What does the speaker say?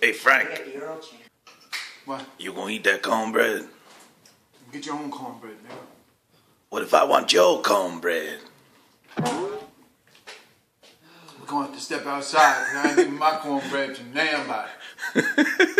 Hey Frank, What? you gonna eat that cornbread? Get your own cornbread, nigga. What if I want your cornbread? We're gonna have to step outside I ain't giving my cornbread to nobody.